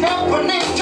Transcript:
company.